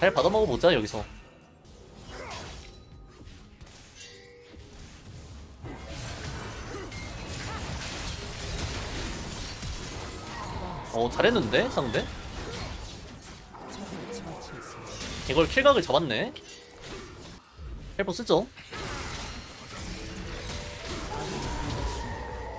잘 받아먹어보자 여기서. 어 잘했는데 상대? 이걸 킬각을 잡았네. 헬퍼 쓰죠?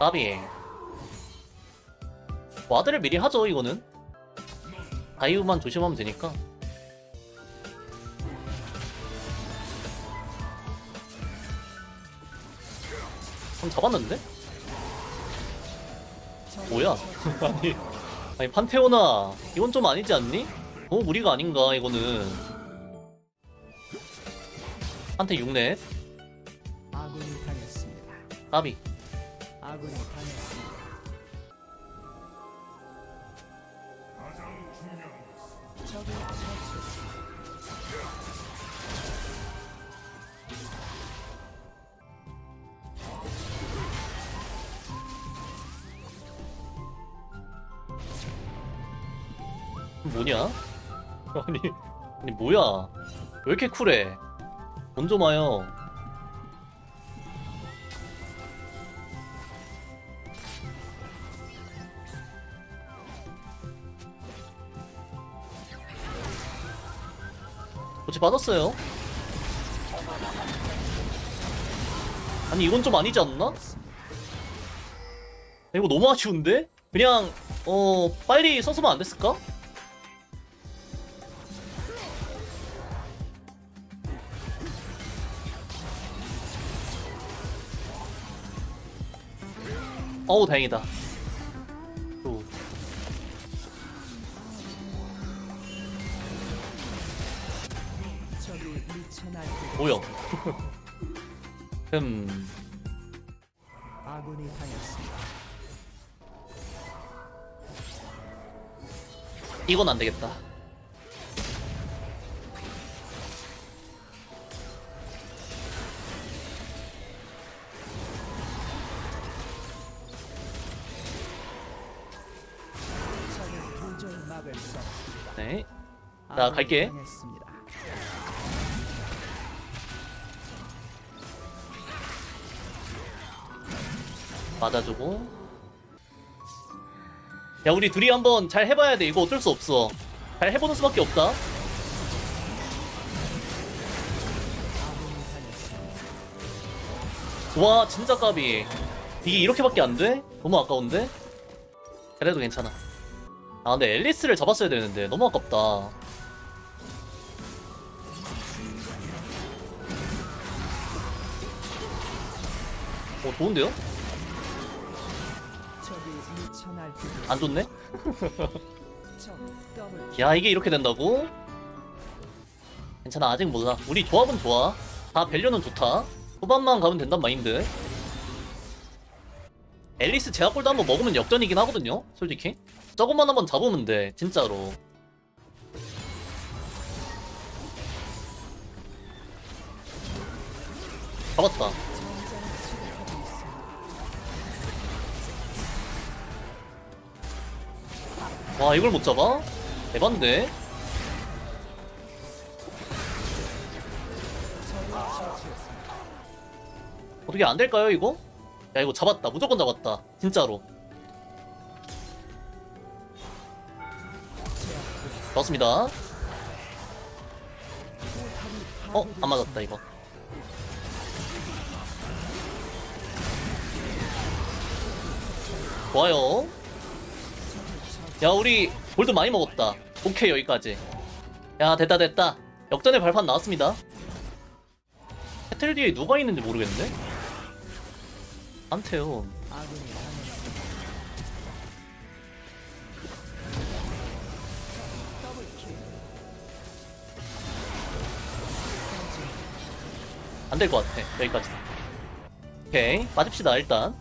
나비 와드를 미리 하죠 이거는. 다이브만 조심하면 되니까 그럼 잡았는데? 뭐야? 아니, 아니 판테오나 이건 좀 아니지 않니? 너무 무리가 아닌가 이거는 한테 6넷 아군이 당했습니다. 까비 아군이 당했습니다. 아니 아니 뭐야 왜 이렇게 쿨해 먼저 마요 어찌 받았어요? 아니 이건 좀 아니지 않나? 이거 너무 아쉬운데? 그냥 어 빨리 썼으면 안 됐을까? 어우 다행이다. 뭐야? 음 아군이 당했습니다. 이건 안 되겠다 갈게. 맞아주고 야 우리 둘이 한번 잘 해봐야 돼 이거 어쩔 수 없어 잘 해보는 수밖에 없다. 와 진짜 까비 이게 이렇게밖에 안 돼? 너무 아까운데? 그래도 괜찮아 아 근데 앨리스를 잡았어야 되는데 너무 아깝다 어 좋은데요? 안 좋네? 야 이게 이렇게 된다고? 괜찮아 아직 몰라 우리 조합은 좋아 다 밸류는 좋다 후반만 가면 된단 마인드 앨리스 제압골도 한번 먹으면 역전이긴 하거든요 솔직히 저것만 한번 잡으면 돼 진짜로 잡았다 와 이걸 못 잡아? 대반데. 어떻게 안 될까요 이거? 야 이거 잡았다 무조건 잡았다 진짜로 좋습니다 어? 안 맞았다 이거 좋아요 야 우리 골드 많이 먹었다. 오케이 여기까지. 야 됐다 됐다. 역전의 발판 나왔습니다. 캐틀 뒤에 누가 있는지 모르겠는데? 더블킬. 안될 것 같아. 여기까지. 오케이 빠집시다 일단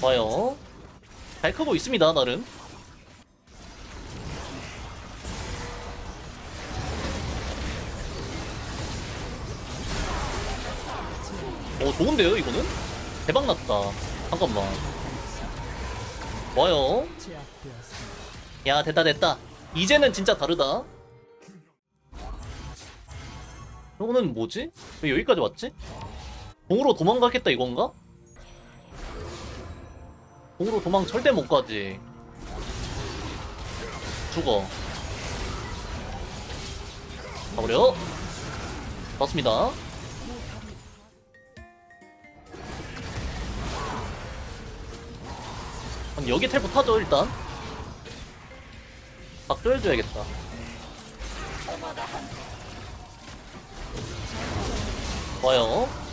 좋아요 잘 크고 있습니다 나름 어 좋은데요 이거는? 대박 났다 잠깐만 와요. 야 됐다 됐다 이제는 진짜 다르다 이거는 뭐지? 왜 여기까지 왔지? 공으로 도망가겠다 이건가? 공으로 도망 절대 못 가지. 죽어. 가버려. 맞습니다. 여기 텔포 타죠 일단. 박조 해줘야겠다. 와요.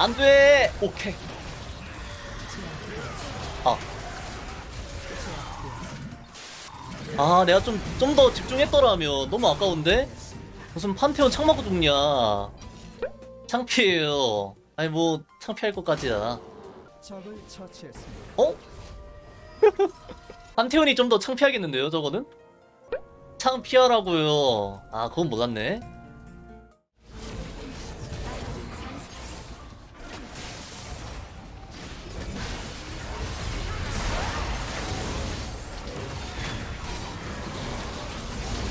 안 돼! 오케이. 아. 아, 내가 좀, 좀 더 집중했더라면 너무 아까운데? 무슨 판테온 창 맞고 죽냐. 창피해요. 아니, 뭐, 창피할 것까지야. 어? 판테온이 좀 더 창피하겠는데요, 저거는? 창피하라고요. 아, 그건 몰랐네.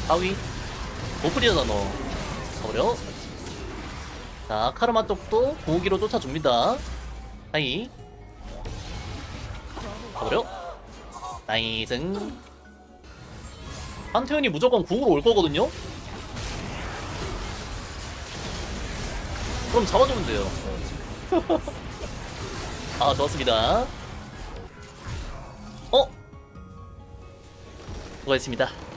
하위. 못 뿌리잖아 너. 가버려. 자 카르마 쪽도 공기로 쫓아줍니다. 하이 가버려. 나이승. 한태현이 무조건 궁으로 올 거거든요? 그럼 잡아주면 돼요. 아 좋았습니다. 어? 수고했습니다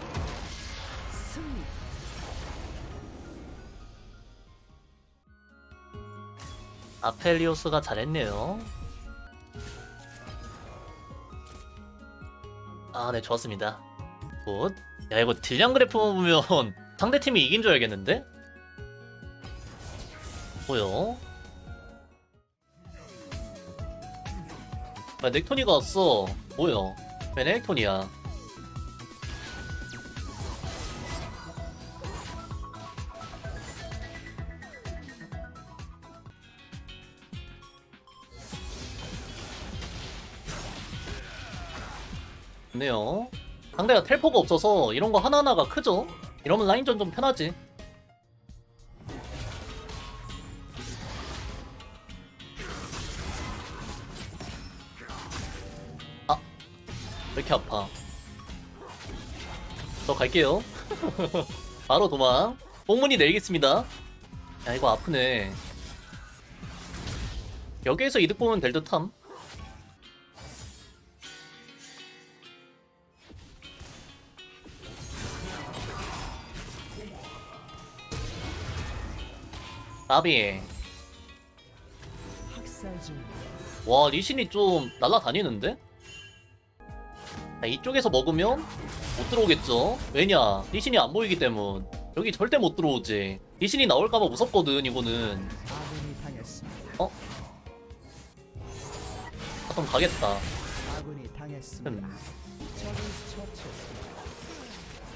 아펠리오스가 잘했네요. 아, 네, 좋았습니다. Good. 야, 이거 딜량 그래프 보면 상대팀이 이긴 줄 알겠는데? 뭐요? 아, 넥토니가 왔어. 뭐요? 왜 넥토니야? 좋네요. 상대가 텔포가 없어서 이런 거 하나하나가 크죠? 이러면 라인전 좀 편하지. 아, 왜 이렇게 아파? 저 갈게요. 바로 도망. 뽕문이 내리겠습니다. 야, 이거 아프네. 여기에서 이득 보면 될 듯함. 중입니다. 와 리신이 좀 날라다니는데? 자, 이쪽에서 먹으면 못 들어오겠죠? 왜냐? 리신이 안 보이기 때문 여기 절대 못 들어오지 리신이 나올까봐 무섭거든 이거는 당했습니다. bottom 가겠다. 음.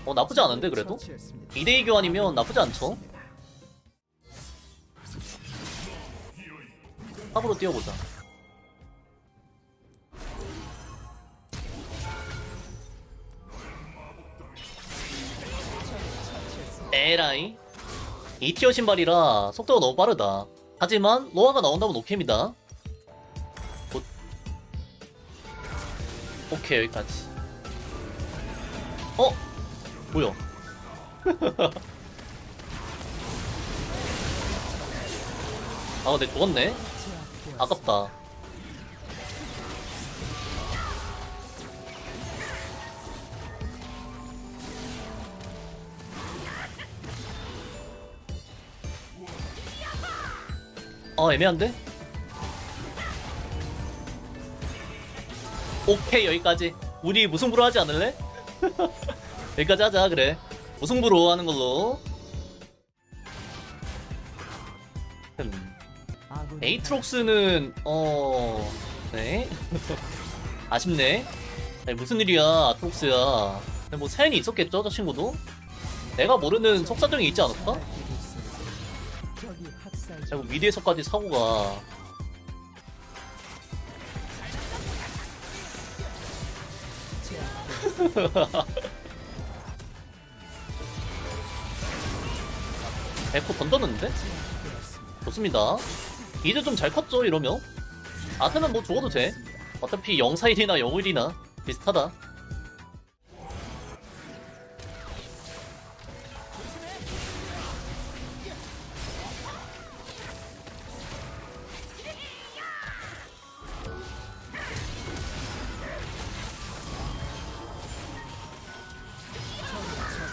어 나쁘지 않은데 그래도? 처치했습니다. 2대2 교환이면 나쁘지 않죠? top으로 뛰어보자 에라이 2 tier 신발이라 속도가 너무 빠르다 하지만 로아가 나온다면 오케이입니다 good. 오케이 여기까지 어? 뭐야 아 근데 죽었네. 아깝다 어 애매한데? 오케이 여기까지 우리 무승부로 하지 않을래? 여기까지 하자 그래 무승부로 하는 걸로 에이트록스는 어 네. 아쉽네. 아니, 무슨 일이야, 아트록스야. 뭐 사연이 있었겠죠, 저 친구도? 내가 모르는 속사정이 있지 않을까? 중 아이고, 미디에서까지 사고가. 에코 던졌는데? 좋습니다. 이제 좀 잘 컸죠, 이러면? 아트는 뭐 죽어도 돼. 어차피 041이나 01이나 비슷하다.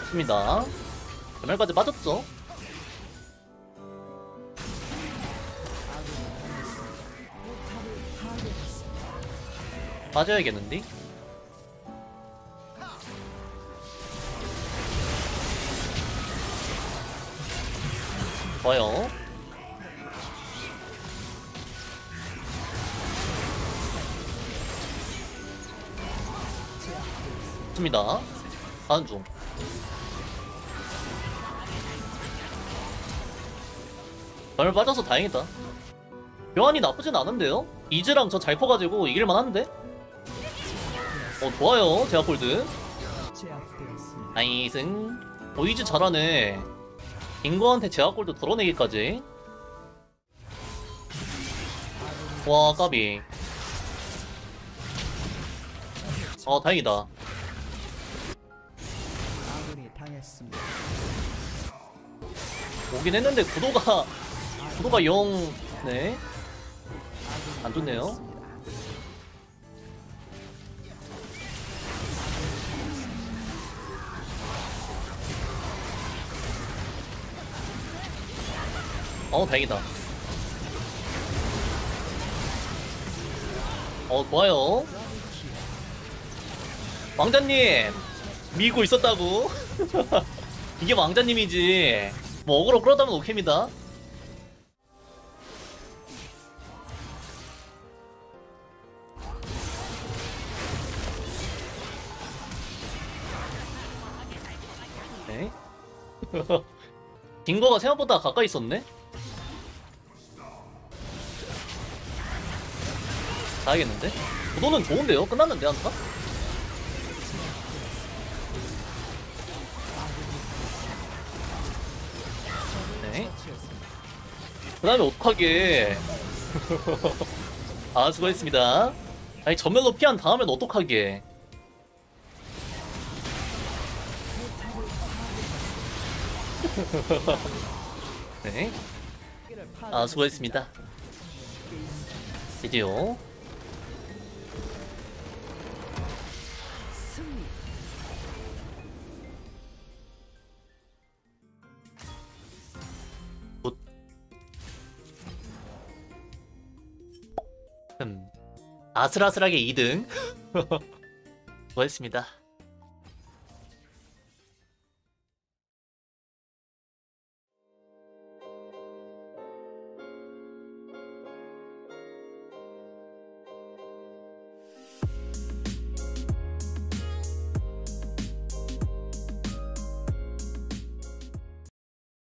좋습니다. 전멸까지 빠졌죠? 빠져야겠는데? 좋아요. 좋습니다. 다음 중. 덜 빠져서 다행이다. 교환이 나쁘진 않은데요? 이즈랑 저 잘 커가지고 이길만 한데? 어, 좋아요, 제아폴드. 나이승. 어, 이즈 잘하네. 빙고한테 제아골드 덜어내기까지. 와, 까비. 어, 다행이다. 오긴 했는데 구도가, 구도가 0, 네. 안 좋네요. 어, 다행이다. 어, 좋아요. 왕자님! 미고 있었다고? 이게 왕자님이지. 뭐, 어그로 끌었다면 오케이입니다. 네. 딩거가 생각보다 가까이 있었네? 가야겠는데? 구도는 좋은데요? 끝났는데, 한타? 네. 그 다음에 어떡하게. 아, 수고했습니다. 아니, 전멸로 피한 다음엔 어떡하게. 네. 아, 수고했습니다. 드디어. 음. 아슬아슬하게 2등. 수고했습니다.